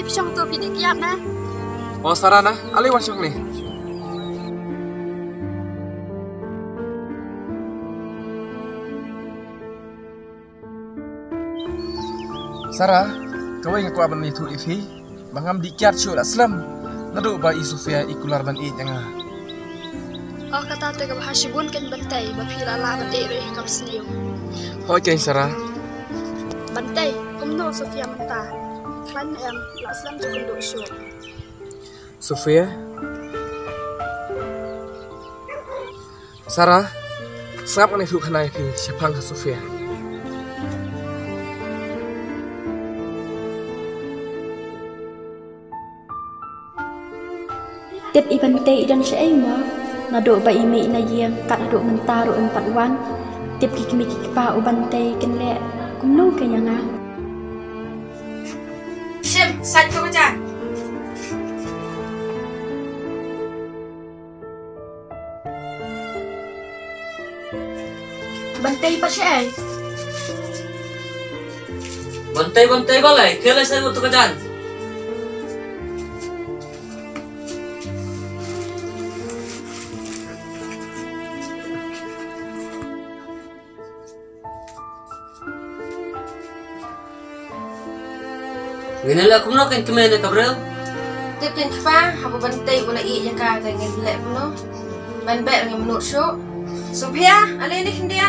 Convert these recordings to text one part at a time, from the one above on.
alai pisang tu pidik kiam na. Oh sarana, ali wan syok ni. Sarah, kau ingat kau abang itu ifi? Bangam dikiat syuk aslam. Nadu ba Isufia ikular ban it yang Oh kata tu ke bahasibun kan bantai bapila la ban ere kam sniu. Hoi keng Sarah. Bantai kumno Sofia menta. Tu kundo syuk. Sofia. Sarah, sangap kan itu kanai pi siapang ke Sofia. Tip iban te ay mo. Nado ba imi na yiyang kat nado mentaro empat wan. Tip kikimi kikipa uban te kenle. Kumno kanya Shim, sạch không cha? Bantay pa siya ay. Bantai-bantai balai, kira saya untuk Ngin ala kum no kan kemen ka bro. Tip tin tfa habu ban tei bula i ya ka ta ngin le kum no. Ban ber ngin menut sho. Sophia, đi ni hindia.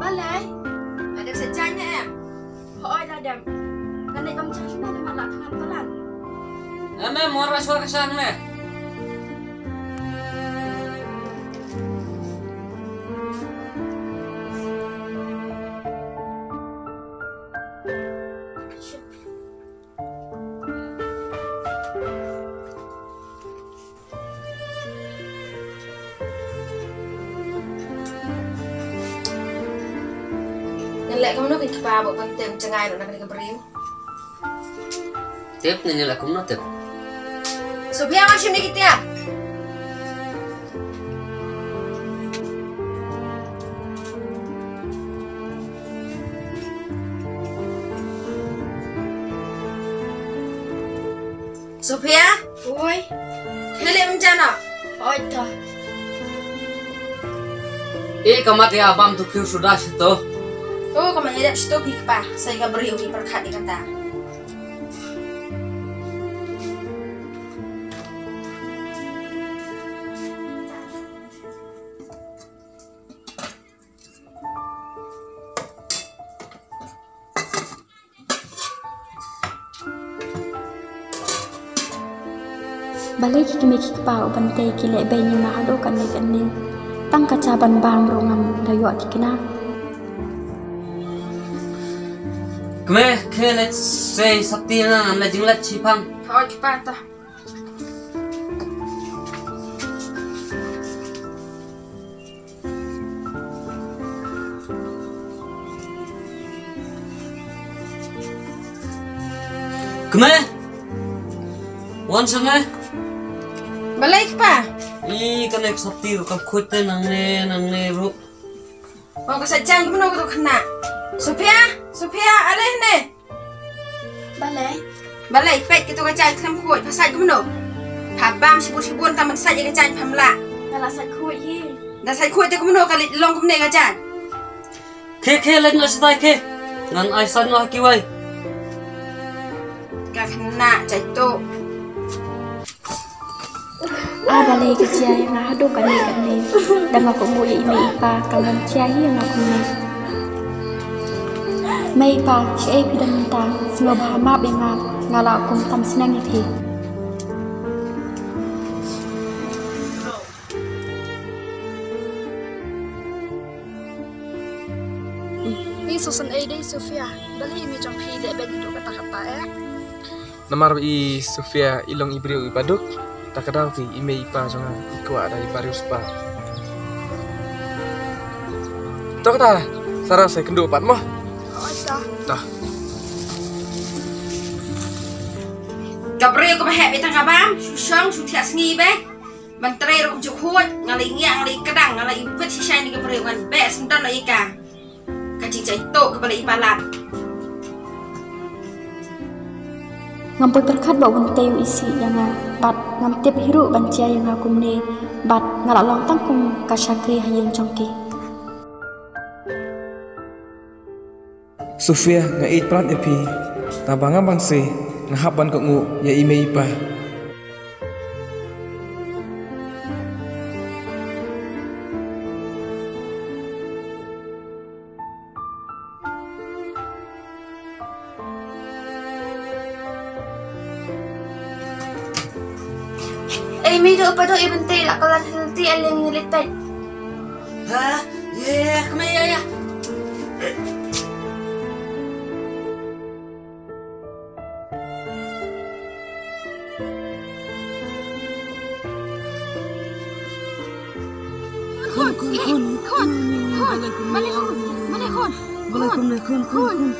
Ba lại. Ba được sẽ chanh nha em. Hỏi là đẹp. Gần này công trang chúng ta là mặt lạ thằng ăn có lặn. Em em muốn ra xuống cái sang này. Nó bộ chẳng ai. Sophia, macam ni kita. Sophia, Hoy. nilai macam mana? Hoy ta. Eh, kamat ya abam tu kyu sudah situ. Oh, mana ada stop ni pa? Saya kan beriu ni perkat ni kata. Balay kikimi kikipa uban te kile bay ni mahado kanay kanay. Tang kacaban bang rongam dayo at Come, che ne sei sattina nam la jingla chipan. Thôi chipan ta. Come? Wan sange? Balik pa. Ih, kan ek sati ko kam khutte nangne nangne ru. Ko ka sajang kuno ko khna. Sophia? Sophia, ale ne. Balai. Balai pet kita kacai kelam kuat pasai kamu no. Habam si busi buan taman saja kacai pamla. Nala sai kuat ye. Nala sai kuat kamu no kali long kamu ne kacai. Ke ke lain lah sedai ke. Ngan ai san lah kiwai. Gak kena cai tu. Ah balai kacai nak hadu kali kali. Dan aku mui ini pa kamu cai yang aku ni. Na. May pa siya ay pinamita. Singob hamap yung nga ngala akong tam sinang iti. Ni susun ai dei Sofia. Bali mi jong pi de ben tu kata kata eh. Namar i Sofia ilong ibriu ipaduk. Tak kadang ti ime ipa jangan ikwa dari barius pa. Tok ta, Sarah saya kendo pat mah. អត់តោះតោះចាប់រៀកុំហែកវាទាំងអាបានឈូសងឈូធាក់ស្ងីបេមិនត្រេរកជុកហួចងលីងាងលីក្តាំងងលីវិទ្យាសាស្ត្រនេះក៏ព្រឿមិនបេសំដនអីកាកាជីចៃតោក៏លីបាឡាត់ងំពុយប្រខាត់បវន្តេវអ៊ីស៊ីយ៉ាងណាបាត់ងំទៀតហ៊ីរុបញ្ជាយ៉ាងណាគុំនេះបាត់ងឡឡងតាំងគុំកាសាគ្រីហើយយើងចង់គី Sofia nga it plant epi tabanga bangse nga haban ko ngu ya ime ipa. Eh, may do pa do ibantay lakalan hilti aling nilipad. Ha? Ya, kemana ya ya?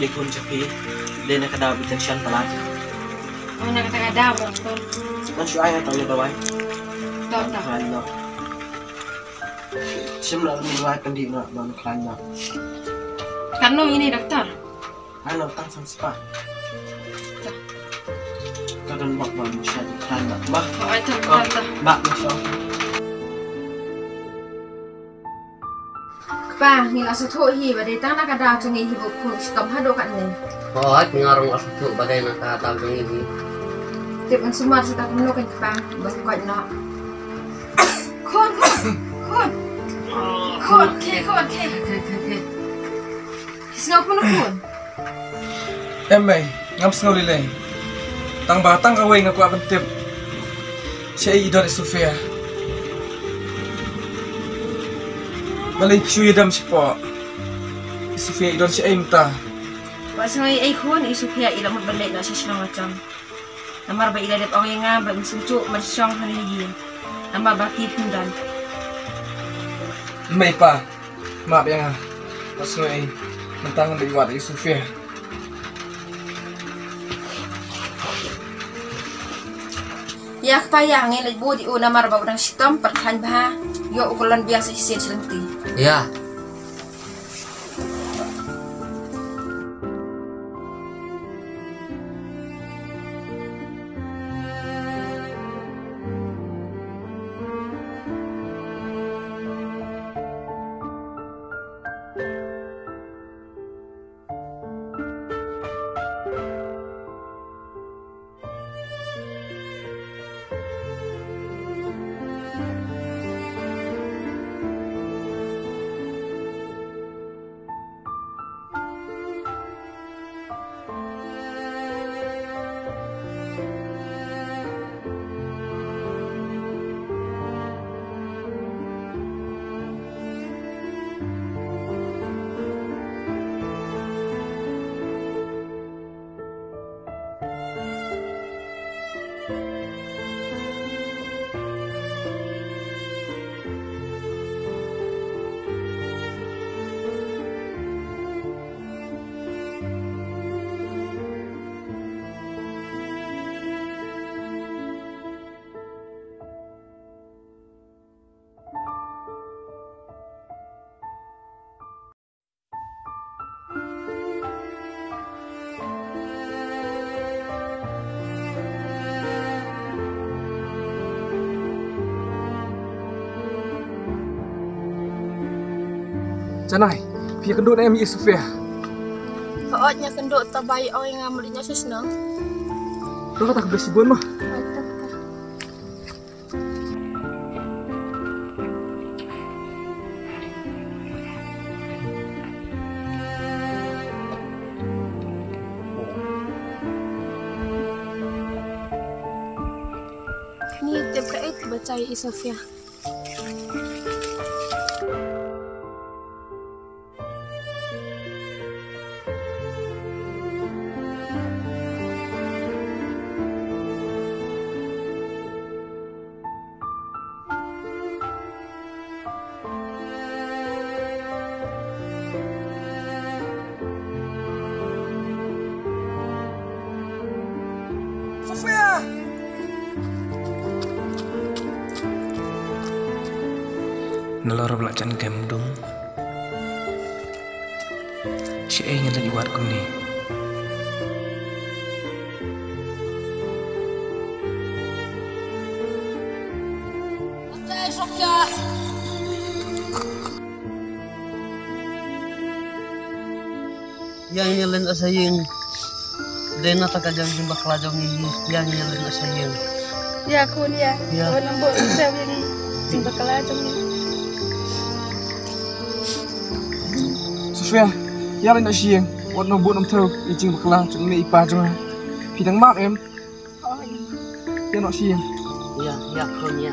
likon siya pi. Hindi nakadabitan siya talat. Oh, nakataga daw dokter. Kan siya ay tayo daway. Taw ta. Klan no. Siya mula nilaway kan di na mga klan no. Kano ini dokter? Ano, tang sa spa. Kagan bak ba mo siya di klan no. Ba? Oh, ito Oh, dokter. bak mo pa ngin asutho hi ba de tang nakada chungi hi bo khu kam hado kan ne hot ngarong asutho ba de nakata chungi hi tiếp ăn sumar sa takum lo kan pa ba ko na khôn khôn khôn. Khôn ke khôn ke ke ke ke snow puno khôn. Em mày ngắm snow lilay tang ba tang kawe ngaku akan tip Siya ay idon Sofia. Balay siya dam siya po. Sofia idon siya ay mta. Pas ngay ay kon isupya ila mabalay na siya siya macam. Namar ba ila dep ang nga ba misucu marsyong hanigin. Nama bakit hundan. May pa. Maap yang nga. Pas nga ay mantangan na iwat ay Sofia. Yak pa ya ngay lay budi una mar ba udang sitam perkan bah. Yo ukulan biasa isin selenti. Ya, sanai kendo kenduk na emi Yusuf ya kendo ta bai oi ngamulinya susno Tuh tak bersibuan mah. Ini tiap kait baca isofia. Nalaro belacan kem dong. Si yang lagi buat ni. Yang nyelin asaying. Dahil natakajang yung baklajang ini. Yang nyelin asaying. Ya kun ya. Ya. Oh nambok sa yang sing bakal ajong ni. Sofia, ya lain nak siang. Wat no buat nam thau, ijing bakla chung ni ipa chung. Pidang mak em, Oh ya. ya nak siang. Ya, ya, kon ya.